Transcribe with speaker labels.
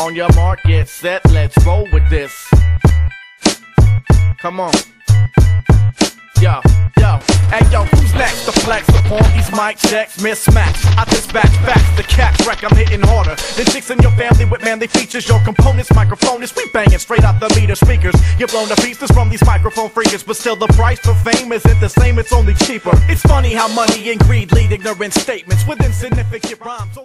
Speaker 1: On your mark, get set, let's roll with this. Come on. Yo, yo, hey yo, who's next The flex upon these mic checks? Mismatch. I dispatch facts, the cat wreck, I'm hitting harder. Than chicks in your family with manly features. Your components, microphone is we banging straight out the meter speakers. You're blown to pieces from these microphone freakers, but still the price for fame isn't the same, it's only cheaper. It's funny how money and greed lead ignorant statements with insignificant rhymes.